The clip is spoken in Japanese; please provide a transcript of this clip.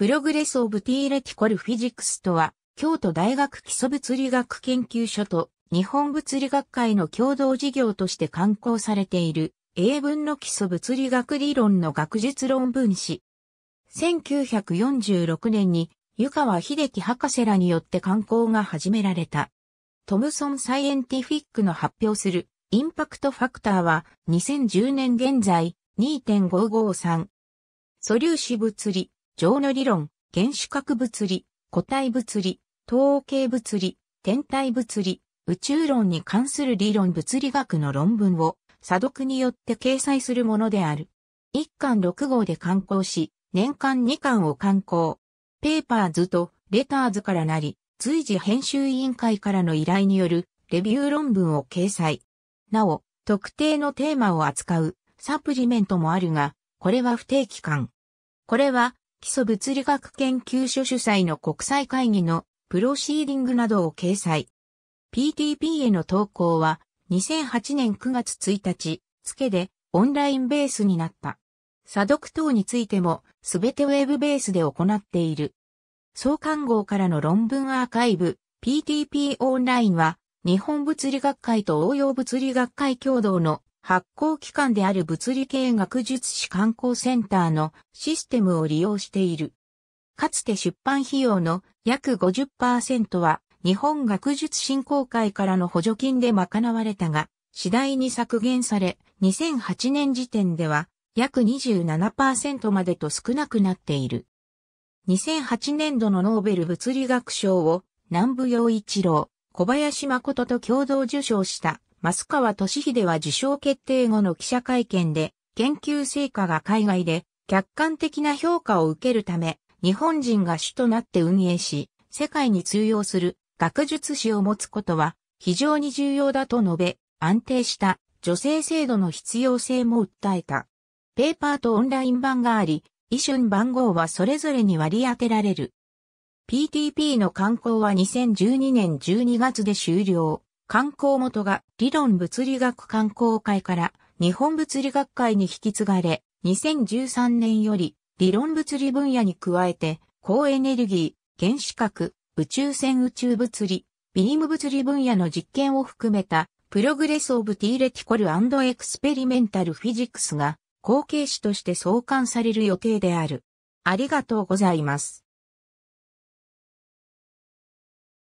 Progress of Theoretical Physics とは、京都大学基礎物理学研究所と日本物理学会の共同事業として刊行されている英文の基礎物理学理論の学術論文誌。1946年に湯川秀樹博士らによって刊行が始められた。トムソンサイエンティフィックの発表するインパクトファクターは2010年現在2.553。素粒子物理、情の理論、原子核物理、固体物理、統計物理、天体物理、宇宙論に関する理論物理学の論文を、査読によって掲載するものである。一巻6号で刊行し、年間2巻を刊行。ペーパーズとレターズからなり、随時編集委員会からの依頼によるレビュー論文を掲載。なお、特定のテーマを扱うサプリメントもあるが、これは不定期間。これは基礎物理学研究所主催の国際会議のプロシーディングなどを掲載。PTP への投稿は2008年9月1日付でオンラインベースになった。査読等についてもすべてウェブベースで行っている。創刊号からの論文アーカイブ PTP オンラインは日本物理学会と応用物理学会共同の発行機関である物理系学術史観光センターのシステムを利用している。かつて出版費用の約50%は日本学術振興会からの補助金で賄われたが、次第に削減され、2008年時点では約27%までと少なくなっている。2008年度のノーベル物理学賞を南部洋一郎、小林誠と共同受賞した増川俊秀は受賞決定後の記者会見で、研究成果が海外で客観的な評価を受けるため、日本人が主となって運営し、世界に通用する学術史を持つことは非常に重要だと述べ、安定した女性制度の必要性も訴えた。ペーパーとオンライン版があり、 ISSN 番号はそれぞれに割り当てられる。PTP の刊行は2012年12月で終了。刊行元が理論物理学刊行会から日本物理学会に引き継がれ、2013年より理論物理分野に加えて高エネルギー、原子核、宇宙線宇宙物理、ビーム物理分野の実験を含めた Progress of Theoretical and Experimental Physics が後継誌として創刊される予定である。ありがとうございます。